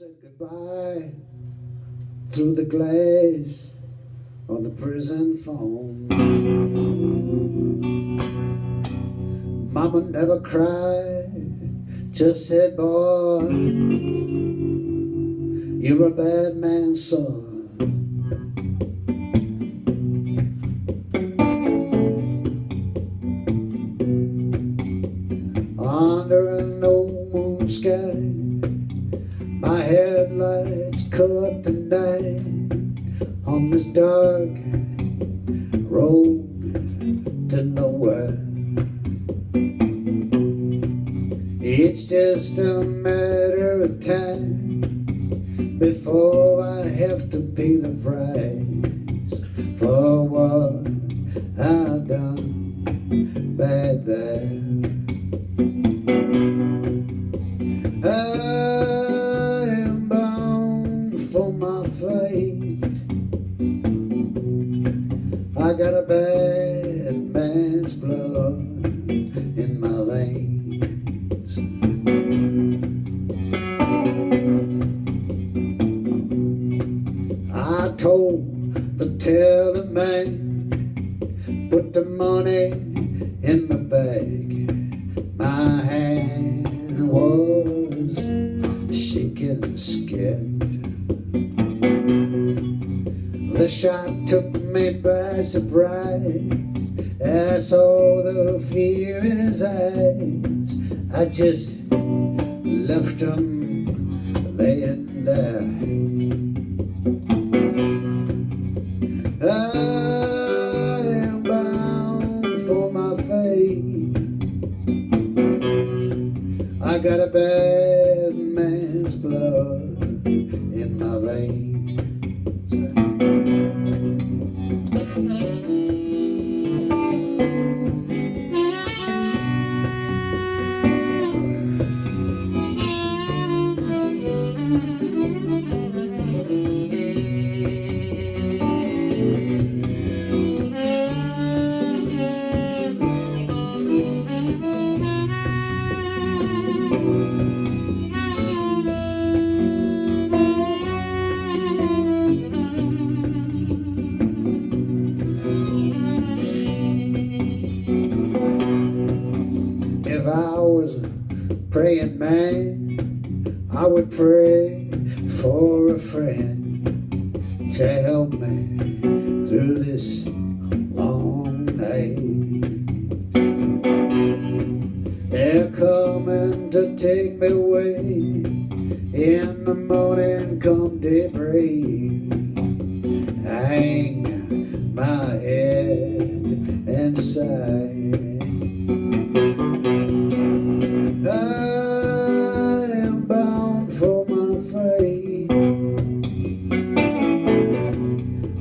said goodbye through the glass on the prison phone. Mama never cried, just said, boy, you're a bad man's son. My headlights cut the night on this dark road to nowhere. It's just a matter of time before I have to pay the price for what I've done back there. I got a bad man's blood in my veins. I told the teller man, put the money in the bag. My hand was shaking scared. Shot took me by surprise. I saw the fear in his eyes. I just left him laying there. I am bound for my fate. I got a bad man's blood in my veins. If I was a praying man, I would pray for a friend to help me through this long night. They're coming to take me away in the morning come daybreak. Hang my head and sigh.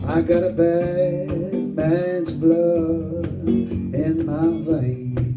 I got a bad man's blood in my veins.